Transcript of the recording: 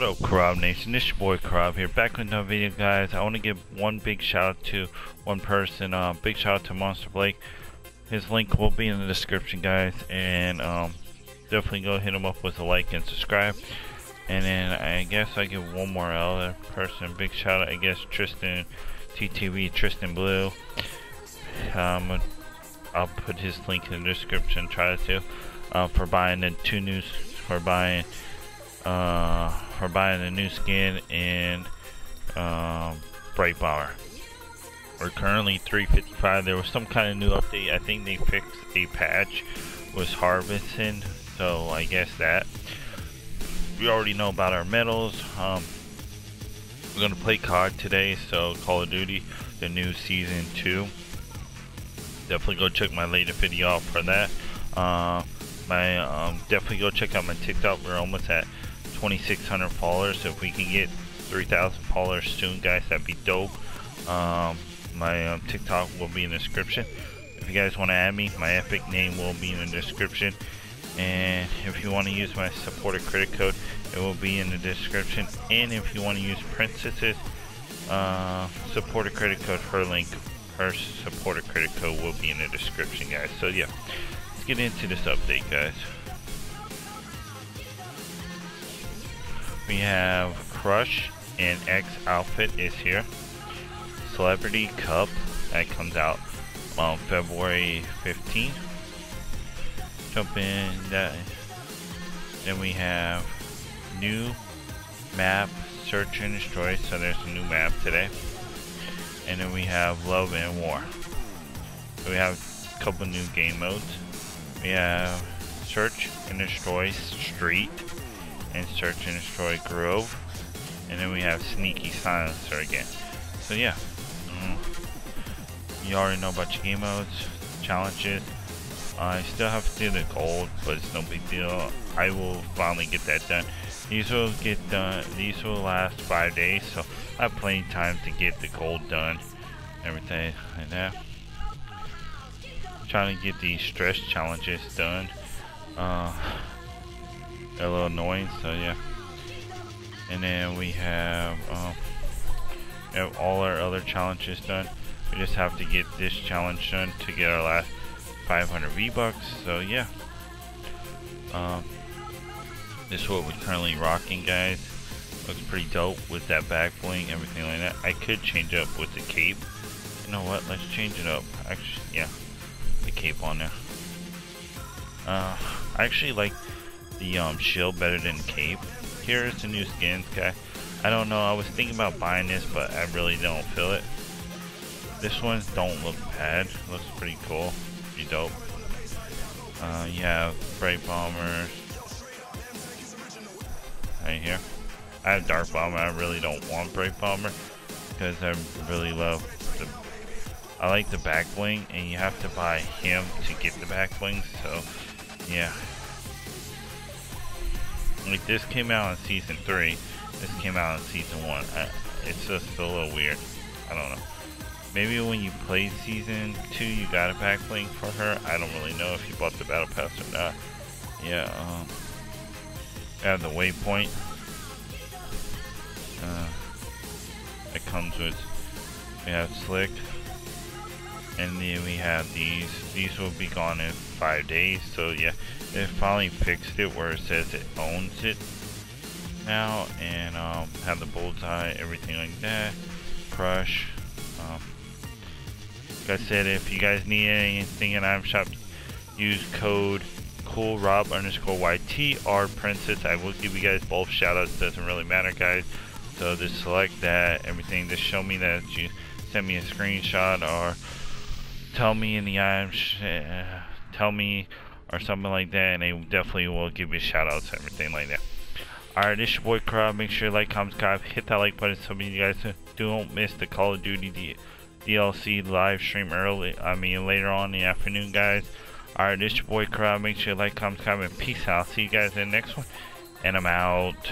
What up, Cool Rob Nation? This your boy Cool Rob here, back with another video, guys. I want to give one big shout out to one person. Uh, big shout out to Monster Blake. His link will be in the description, guys, and um, definitely go hit him up with a like and subscribe. And then I guess I give one more other person big shout out. I guess Tristan TTV, Tristan Blue. Um, I'll put his link in the description. Try to uh, for buying the two news for buying uh, for buying a new skin and um, Bright Power. We're currently 355. There was some kind of new update. I think they fixed a patch was harvesting, so I guess that. We already know about our medals. Um, we're gonna play COD today, so Call of Duty, the new season two. Definitely go check my latest video out for that. Uh, my um, definitely go check out my TikTok. We're almost at 2,600 followers. So if we can get 3,000 followers soon, guys, that'd be dope. Um, my um, TikTok will be in the description. If you guys want to add me, my Epic name will be in the description. And if you want to use my supporter credit code, it will be in the description. And if you want to use Princess's uh, supporter credit code, her link, her supporter credit code will be in the description, guys. So yeah, let's get into this update, guys. We have Crush and Ex outfit is here. Celebrity Cup that comes out on February 15th. Jump in that. Then we have new map search and destroy. So there's a new map today. And then we have love and war. So we have a couple new game modes. We have search and destroy street and search and destroy Grove. And then we have Sneaky Silencer again. So yeah, mm, you already know about your game modes, challenges. I still have to do the gold, but it's no big deal. I will finally get that done. These will get done. These will last five days, so I have plenty of time to get the gold done. Everything like that. trying to get these stress challenges done. Uh, a little annoying, so yeah. And then we have, um, we have all our other challenges done. We just have to get this challenge done to get our last 500 V-Bucks, so yeah. Um, this is what we're currently rocking, guys. Looks pretty dope with that back bling, everything like that. I could change up with the cape. You know what? Let's change it up. Actually, yeah, the cape on there. Uh, I actually like the um, shield better than cape. Here is the new skins, guy. I don't know, I was thinking about buying this, but I really don't feel it. This ones don't look bad. Looks pretty cool. Pretty dope. Uh, you have Bright Bombers. Right here. I have Dark Bomber. I really don't want Bright Bomber. Because I really love the... I like the back bling, and you have to buy him to get the back bling, so... Yeah, like this came out in season three, this came out in season one. I, it's just a little weird. I don't know. Maybe when you played season two, you got a back bling for her. I don't really know if you bought the battle pass or not. Yeah, um, have the waypoint. Uh, it comes with, we have slick, and then we have these. These will be gone in five days. So yeah, it finally fixed it where it says it owns it now, and um, have the bullseye, everything like that. Crush. Um, like I said, if you guys need anything in item shop, use code cool rob underscore yt or princess. I will give you guys both shoutouts. Doesn't really matter, guys. So just select that, everything. Just show me that you send me a screenshot or tell me in the item, uh, tell me or something like that, and they definitely will give you shout outs and everything like that. Alright, this your boy Crowd. Make sure you like, comment, subscribe, hit that like button so you guys don't miss the Call of Duty D DLC live stream early. I mean, later on in the afternoon, guys. Alright, this your boy Crowd. Make sure you like, comment, subscribe, and peace out. See you guys in the next one. And I'm out.